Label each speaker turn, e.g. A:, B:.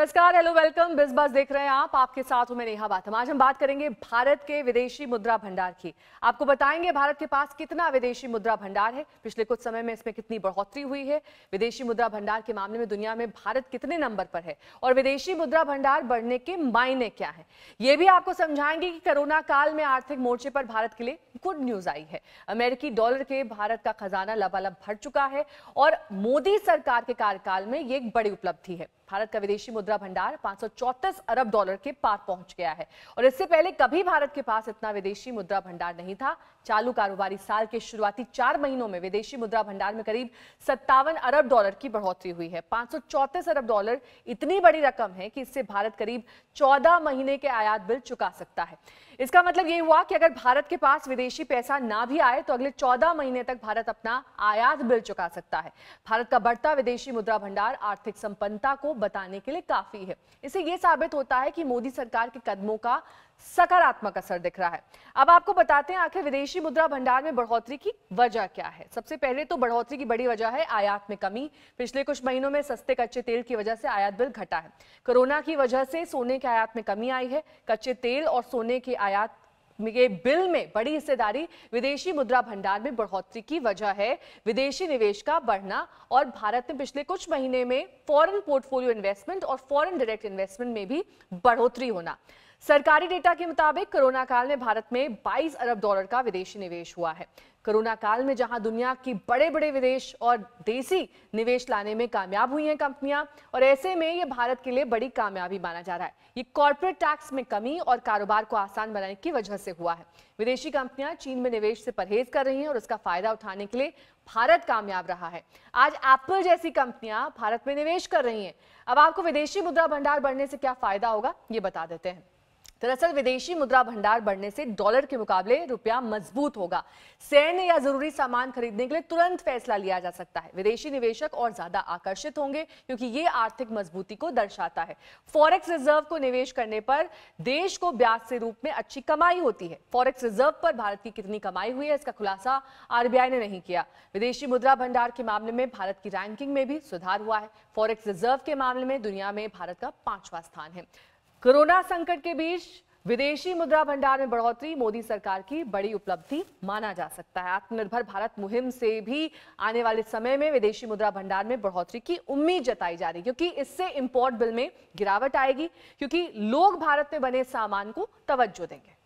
A: नमस्कार hello welcome बिज बस देख रहे हैं आप। आपके साथ हूँ मैं नेहा बात आज हम बात करेंगे भारत के विदेशी मुद्रा भंडार की। आपको बताएँगे भारत के पास कितना विदेशी मुद्रा भंडार है। पिछले कुछ समय में इसमें कितनी बढ़ोतरी हुई है। विदेशी मुद्रा भंडार के मामले में दुनिया में भारत कितने नंबर पर है और विदेशी मुद्रा भंडार बढ़ने के मायने क्या है? ये भी आपको समझाएँगे कि कोरोना काल में आर्थिक मोर्चे पर भारत के लिए गुड न्यूज़ आई है। अमेरिकी डॉलर के भारत का खजाना लबालब भर चुका है और मोदी सरकार के कार्यकाल में ये एक बड़ी उपलब्धि है। भारत का विदेशी मुद्रा भंडार 534 अरब डॉलर के पार पहुँच गया है। और इससे पहले कभी भारत के पास इतना विदेशी मुद्रा भंडार नहीं था। चालू कारोबारी साल के शुरुआती चार महीनों में विदेशी मुद्रा भंडार में करीब सत्तावन अरब डॉलर की बढ़ोतरी हुई है। पाँच अरब डॉलर इतनी बड़ी रकम है कि इससे भारत करीब चौदह महीने के आयात बिल चुका सकता है। इसका मतलब ये हुआ कि अगर भारत के पास विदेशी पैसा ना भी आए तो अगले चौदह महीने तक भारत अपना आयात बिल चुका सकता है। भारत का बढ़ता विदेशी मुद्रा भंडार आर्थिक संपन्नता को बताने के लिए काफ़ी है। इसे यह साबित होता है कि मोदी सरकार के कदमों का सकारात्मक असर दिख रहा है। अब आपको बताते हैं आखिर विदेशी मुद्रा भंडार में बढ़ोतरी की वजह क्या है। सबसे पहले तो बढ़ोतरी की बड़ी वजह है आयात में कमी। पिछले कुछ महीनों में सस्ते कच्चे तेल की वजह से आयात बिल घटा है। कोरोना की वजह से सोने के आयात में कमी आई है। कच्चे तेल और सोने के आयात के बिल में बड़ी हिस्सेदारी विदेशी मुद्रा भंडार में बढ़ोतरी की वजह है। विदेशी निवेश का बढ़ना और भारत में पिछले कुछ महीने में फॉरेन पोर्टफोलियो इन्वेस्टमेंट और फॉरेन डायरेक्ट इन्वेस्टमेंट में भी बढ़ोतरी होना। सरकारी डेटा के मुताबिक कोरोना काल में भारत में 22 अरब डॉलर का विदेशी निवेश हुआ है। कोरोना काल में जहाँ दुनिया की बड़े बड़े विदेश और देसी निवेश लाने में कामयाब हुई हैं कंपनियाँ, और ऐसे में ये भारत के लिए बड़ी कामयाबी माना जा रहा है। ये कॉर्पोरेट टैक्स में कमी और कारोबार को आसान बनाने की वजह से हुआ है। विदेशी कंपनियाँ चीन में निवेश से परहेज कर रही हैं और उसका फ़ायदा उठाने के लिए भारत कामयाब रहा है। आज एप्पल जैसी कंपनियाँ भारत में निवेश कर रही हैं। अब आपको विदेशी मुद्रा भंडार बढ़ने से क्या फ़ायदा होगा, ये बता देते हैं। दरअसल विदेशी मुद्रा भंडार बढ़ने से डॉलर के मुकाबले रुपया मज़बूत होगा। सैन्य या ज़रूरी सामान खरीदने के लिए तुरंत फैसला लिया जा सकता है। विदेशी निवेशक और ज़्यादा आकर्षित होंगे, क्योंकि ये आर्थिक मजबूती को दर्शाता है। फॉरेक्स रिज़र्व को निवेश करने पर देश को ब्याज से रूप में अच्छी कमाई होती है। फॉरेक्स रिज़र्व पर भारत की कितनी कमाई हुई है, इसका खुलासा आरबीआई ने नहीं किया। विदेशी मुद्रा भंडार के मामले में भारत की रैंकिंग में भी सुधार हुआ है। फॉरेक्स रिज़र्व के मामले में दुनिया में भारत का पांचवा स्थान है। कोरोना संकट के बीच विदेशी मुद्रा भंडार में बढ़ोतरी मोदी सरकार की बड़ी उपलब्धि माना जा सकता है। आत्मनिर्भर भारत मुहिम से भी आने वाले समय में विदेशी मुद्रा भंडार में बढ़ोतरी की उम्मीद जताई जा रही क्योंकि इससे इंपोर्ट बिल में गिरावट आएगी, क्योंकि लोग भारत में बने सामान को तवज्जो देंगे।